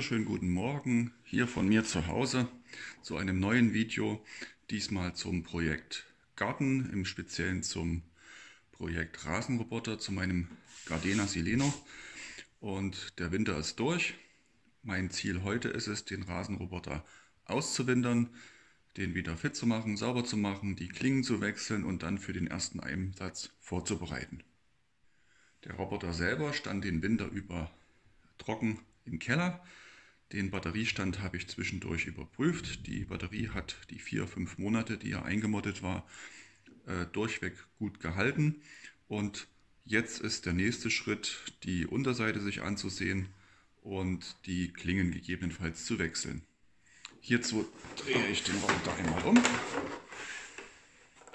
wunderschönen guten Morgen hier von mir zu Hause zu einem neuen Video, diesmal zum Projekt Garten, im Speziellen zum Projekt Rasenroboter, zu meinem Gardena Sileno. Und der Winter ist durch. Mein Ziel heute ist es, den Rasenroboter auszuwindern, den wieder fit zu machen, sauber zu machen, die Klingen zu wechseln und dann für den ersten Einsatz vorzubereiten. Der Roboter selber stand den Winter über trocken im Keller. Den Batteriestand habe ich zwischendurch überprüft. Die Batterie hat die vier, fünf Monate, die ja eingemottet war, äh, durchweg gut gehalten. Und jetzt ist der nächste Schritt, die Unterseite sich anzusehen und die Klingen gegebenenfalls zu wechseln. Hierzu drehe ich den Roboter einmal um.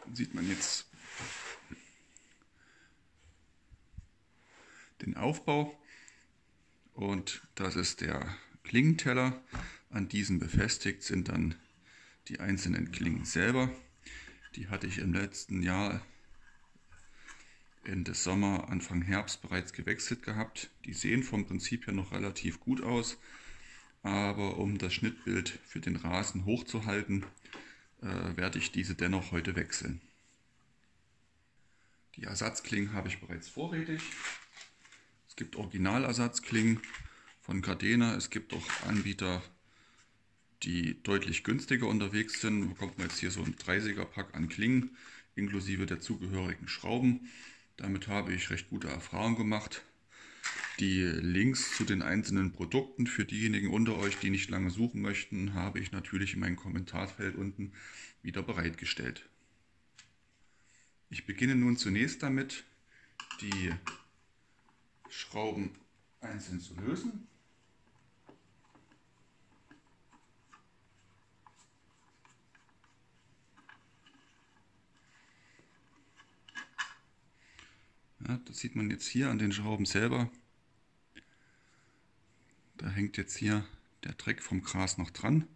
Dann sieht man jetzt den Aufbau. Und das ist der Klingenteller. An diesem befestigt sind dann die einzelnen Klingen selber. Die hatte ich im letzten Jahr Ende Sommer, Anfang Herbst bereits gewechselt gehabt. Die sehen vom Prinzip her noch relativ gut aus, aber um das Schnittbild für den Rasen hochzuhalten, äh, werde ich diese dennoch heute wechseln. Die Ersatzklingen habe ich bereits vorrätig. Es gibt Originalersatzklingen von Gardena. Es gibt auch Anbieter, die deutlich günstiger unterwegs sind. Da bekommt man jetzt hier so ein 30er Pack an Klingen inklusive der zugehörigen Schrauben. Damit habe ich recht gute Erfahrungen gemacht. Die Links zu den einzelnen Produkten für diejenigen unter euch, die nicht lange suchen möchten, habe ich natürlich in meinem Kommentarfeld unten wieder bereitgestellt. Ich beginne nun zunächst damit, die Schrauben einzeln zu lösen. Ja, das sieht man jetzt hier an den Schrauben selber. Da hängt jetzt hier der Dreck vom Gras noch dran.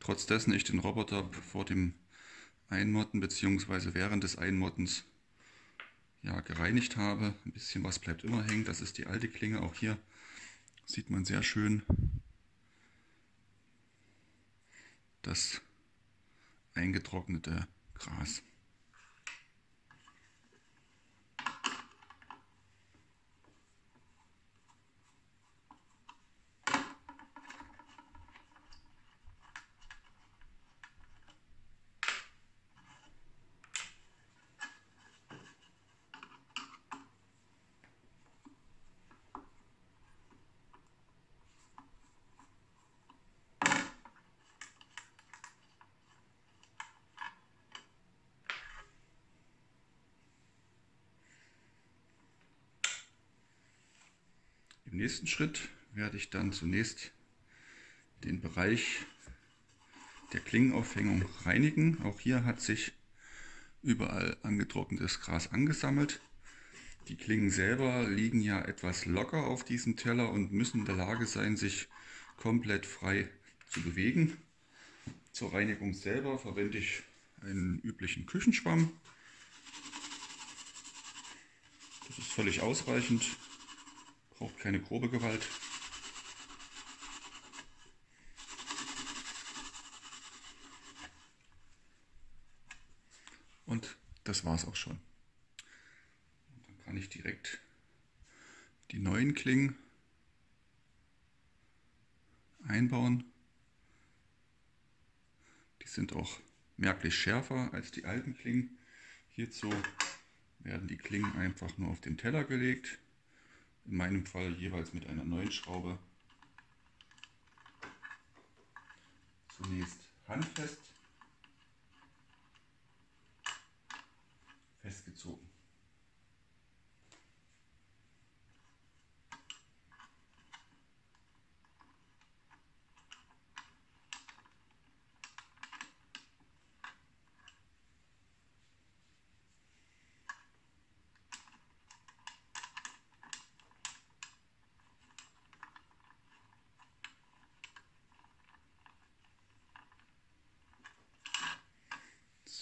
Trotz dessen ich den Roboter vor dem Einmotten bzw. während des Einmottens ja, gereinigt habe. Ein bisschen was bleibt immer hängen. Das ist die alte Klinge. Auch hier sieht man sehr schön das eingetrocknete Gras. Im nächsten Schritt werde ich dann zunächst den Bereich der Klingenaufhängung reinigen. Auch hier hat sich überall angetrocknetes Gras angesammelt. Die Klingen selber liegen ja etwas locker auf diesem Teller und müssen in der Lage sein, sich komplett frei zu bewegen. Zur Reinigung selber verwende ich einen üblichen Küchenschwamm. Das ist völlig ausreichend braucht keine grobe Gewalt. Und das war es auch schon. Und dann kann ich direkt die neuen Klingen einbauen. Die sind auch merklich schärfer als die alten Klingen. Hierzu werden die Klingen einfach nur auf den Teller gelegt in meinem Fall jeweils mit einer neuen Schraube. Zunächst handfest festgezogen.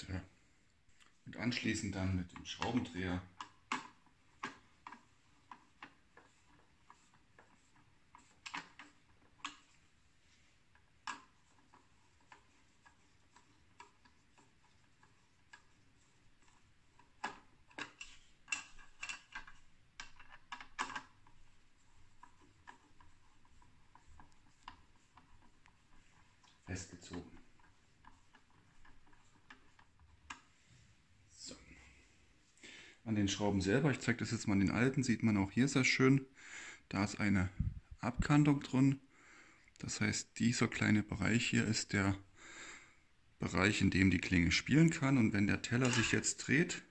Leiste. Und anschließend dann mit dem Schraubendreher festgezogen. An den Schrauben selber, ich zeige das jetzt mal an den alten, sieht man auch hier sehr schön, da ist eine Abkantung drin. Das heißt, dieser kleine Bereich hier ist der Bereich, in dem die Klinge spielen kann. Und wenn der Teller sich jetzt dreht,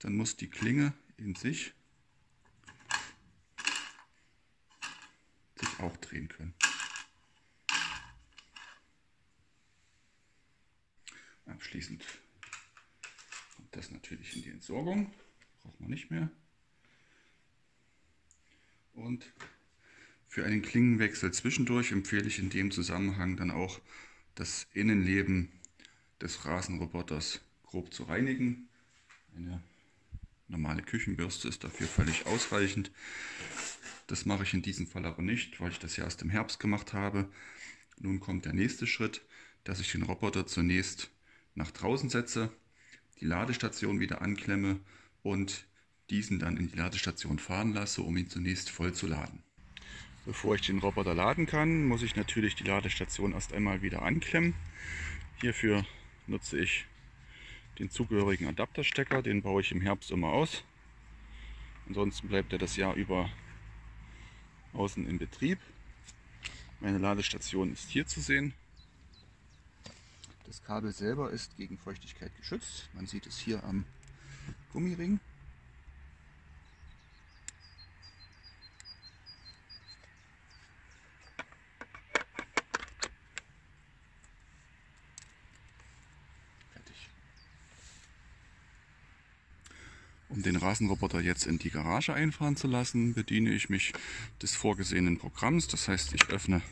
dann muss die Klinge in sich sich auch drehen können. Abschließend kommt das natürlich in die Entsorgung. Braucht man nicht mehr. Und für einen Klingenwechsel zwischendurch empfehle ich in dem Zusammenhang dann auch das Innenleben des Rasenroboters grob zu reinigen. Eine normale Küchenbürste ist dafür völlig ausreichend. Das mache ich in diesem Fall aber nicht, weil ich das ja erst im Herbst gemacht habe. Nun kommt der nächste Schritt, dass ich den Roboter zunächst nach draußen setze, die Ladestation wieder anklemme und diesen dann in die Ladestation fahren lasse, um ihn zunächst voll zu laden. Bevor ich den Roboter laden kann, muss ich natürlich die Ladestation erst einmal wieder anklemmen. Hierfür nutze ich den zugehörigen Adapterstecker, den baue ich im Herbst immer aus. Ansonsten bleibt er das Jahr über außen in Betrieb. Meine Ladestation ist hier zu sehen. Das Kabel selber ist gegen Feuchtigkeit geschützt. Man sieht es hier am Gummiring. Um den Rasenroboter jetzt in die Garage einfahren zu lassen, bediene ich mich des vorgesehenen Programms. Das heißt, ich öffne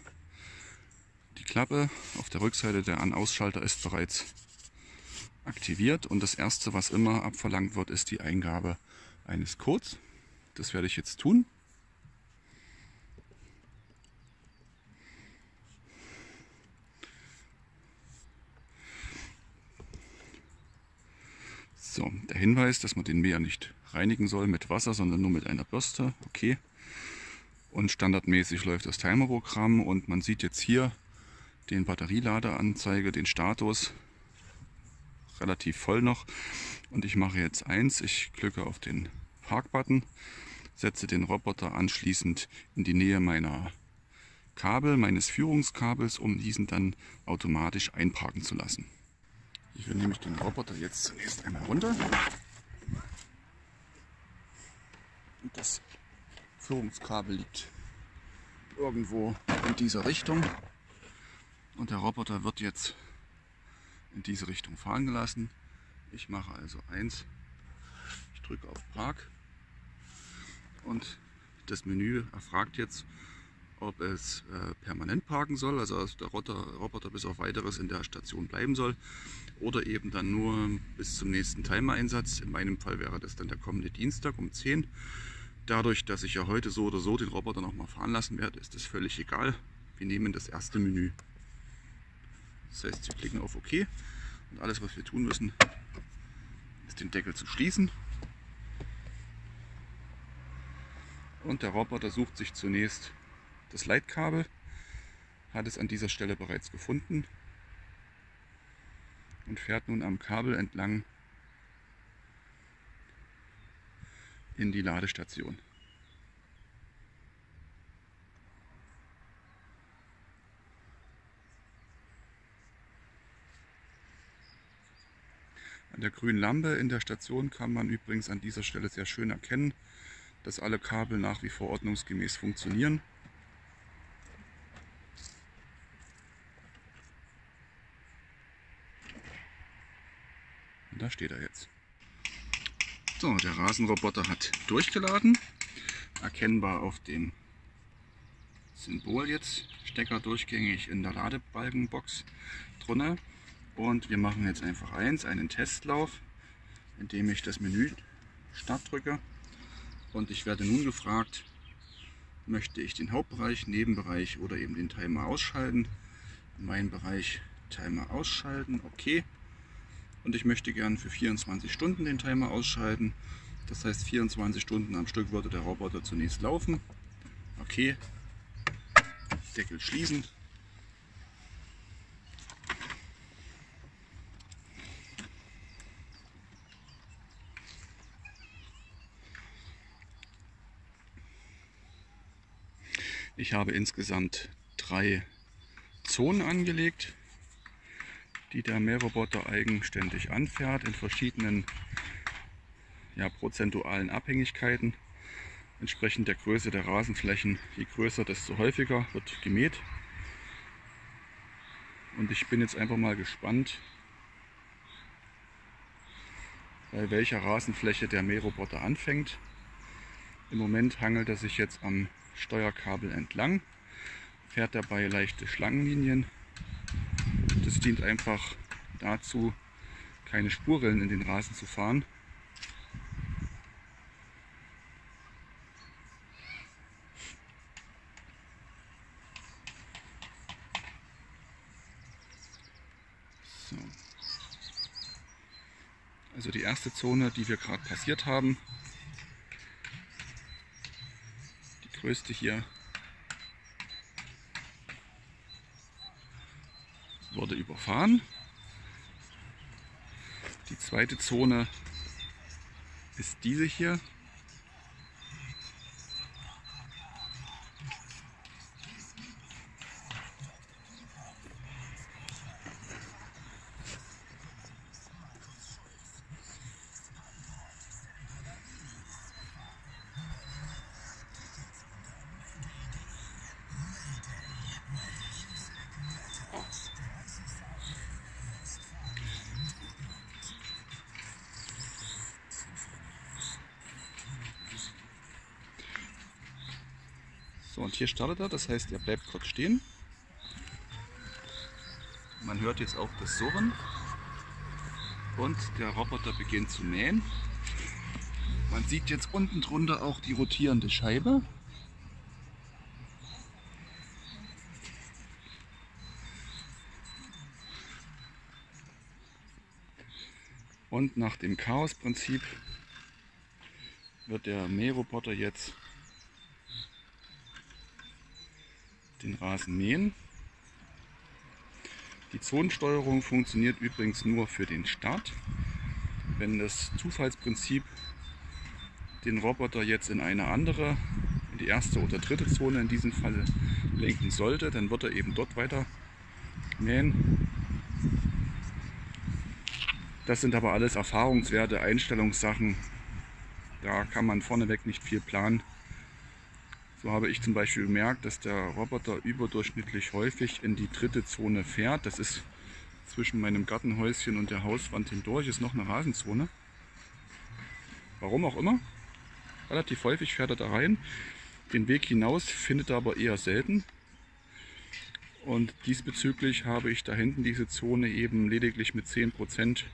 die Klappe. Auf der Rückseite der An-Ausschalter ist bereits aktiviert und das erste, was immer abverlangt wird, ist die Eingabe eines Codes. Das werde ich jetzt tun. So, der Hinweis, dass man den Mäher nicht reinigen soll mit Wasser, sondern nur mit einer Bürste. Okay. Und standardmäßig läuft das Timerprogramm und man sieht jetzt hier den Batterieladeanzeige, den Status. Relativ voll noch. Und ich mache jetzt eins. Ich klicke auf den Parkbutton, setze den Roboter anschließend in die Nähe meiner Kabel, meines Führungskabels, um diesen dann automatisch einparken zu lassen. Ich will nämlich den Roboter jetzt zunächst einmal runter. Das Führungskabel liegt irgendwo in dieser Richtung. Und der Roboter wird jetzt in diese Richtung fahren gelassen. Ich mache also eins. Ich drücke auf Park und das Menü erfragt jetzt, ob es äh, permanent parken soll, also dass der Roboter, bis auf weiteres in der Station bleiben soll oder eben dann nur bis zum nächsten Timer-Einsatz. In meinem Fall wäre das dann der kommende Dienstag um 10. Dadurch, dass ich ja heute so oder so den Roboter noch mal fahren lassen werde, ist das völlig egal. Wir nehmen das erste Menü. Das heißt, wir klicken auf OK und alles, was wir tun müssen, ist den Deckel zu schließen. Und der Roboter sucht sich zunächst das Leitkabel, hat es an dieser Stelle bereits gefunden und fährt nun am Kabel entlang in die Ladestation. An der grünen Lampe in der Station kann man übrigens an dieser Stelle sehr schön erkennen, dass alle Kabel nach wie vor ordnungsgemäß funktionieren. Und da steht er jetzt. So, der Rasenroboter hat durchgeladen. Erkennbar auf dem Symbol jetzt. Stecker durchgängig in der Ladebalkenbox drinne. Und wir machen jetzt einfach eins, einen Testlauf, indem ich das Menü Start drücke. Und ich werde nun gefragt, möchte ich den Hauptbereich, Nebenbereich oder eben den Timer ausschalten. Mein Bereich Timer ausschalten, okay und ich möchte gern für 24 Stunden den Timer ausschalten. Das heißt 24 Stunden am Stück würde der Roboter zunächst laufen. Okay, Deckel schließen. Ich habe insgesamt drei Zonen angelegt, die der Mähroboter eigenständig anfährt in verschiedenen ja, prozentualen Abhängigkeiten. Entsprechend der Größe der Rasenflächen, je größer, desto häufiger wird gemäht. Und ich bin jetzt einfach mal gespannt, bei welcher Rasenfläche der Mähroboter anfängt. Im Moment hangelt er sich jetzt am Steuerkabel entlang, fährt dabei leichte Schlangenlinien. Das dient einfach dazu, keine Spurrillen in den Rasen zu fahren. So. Also die erste Zone, die wir gerade passiert haben, die größte hier, wurde überfahren. Die zweite Zone ist diese hier. So, und hier startet er, das heißt, er bleibt kurz stehen. Man hört jetzt auch das Surren. Und der Roboter beginnt zu mähen. Man sieht jetzt unten drunter auch die rotierende Scheibe. Und nach dem Chaos-Prinzip wird der Mähroboter jetzt den Rasen mähen. Die Zonensteuerung funktioniert übrigens nur für den Start. Wenn das Zufallsprinzip den Roboter jetzt in eine andere, in die erste oder dritte Zone in diesem Fall lenken sollte, dann wird er eben dort weiter mähen. Das sind aber alles Erfahrungswerte, Einstellungssachen. Da kann man vorneweg nicht viel planen. So habe ich zum Beispiel bemerkt, dass der Roboter überdurchschnittlich häufig in die dritte Zone fährt. Das ist zwischen meinem Gartenhäuschen und der Hauswand hindurch ist noch eine Rasenzone. Warum auch immer. Relativ häufig fährt er da rein. Den Weg hinaus findet er aber eher selten. Und diesbezüglich habe ich da hinten diese Zone eben lediglich mit 10%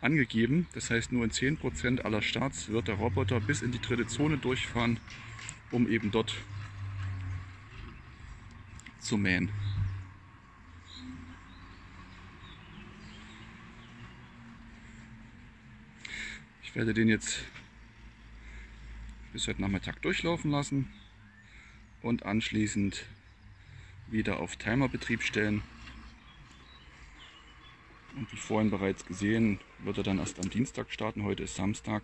angegeben. Das heißt, nur in 10% aller Starts wird der Roboter bis in die dritte Zone durchfahren um eben dort zu mähen. Ich werde den jetzt bis heute Nachmittag durchlaufen lassen und anschließend wieder auf Timerbetrieb stellen. Und wie vorhin bereits gesehen, wird er dann erst am Dienstag starten. Heute ist Samstag.